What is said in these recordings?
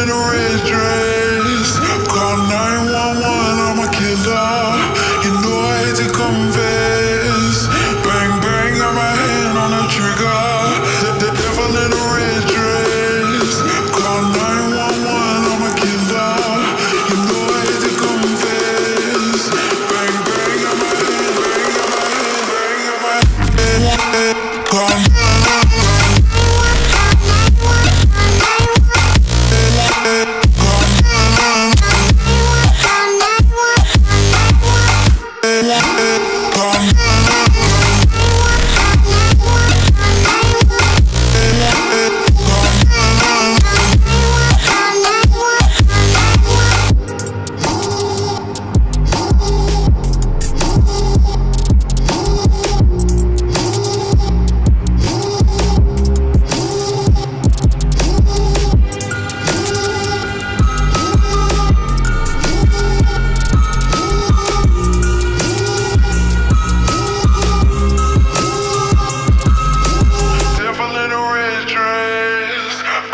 in a red dress. Call 911, I'm a killer. You know I hate to confess. Bang, bang, got my hand on the trigger. The, devil in a red dress. Call 911, I'm a killer. You know I hate to confess. Bang, bang, got my hand, got my hand, got my hand. Call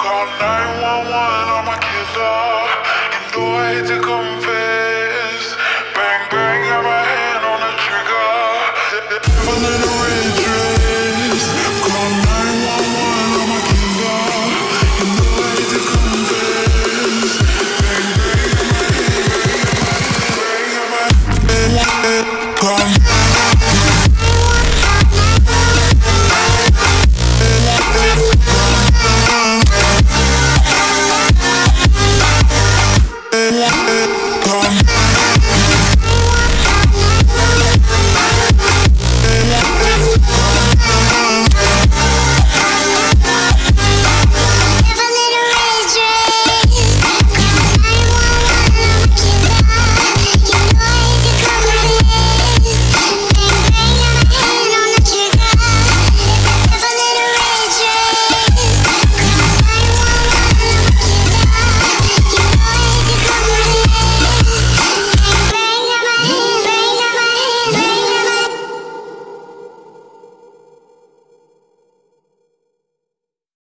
call 911, I'm a killer. You know I hate to confess. Bang, bang, got my hand on the trigger. Devil in the